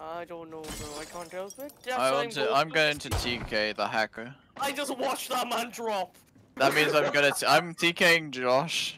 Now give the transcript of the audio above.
I don't know, bro. I can't help it. I want to. I'm going to TK the hacker. I just watched that man drop. That means I'm gonna. T I'm TKing Josh.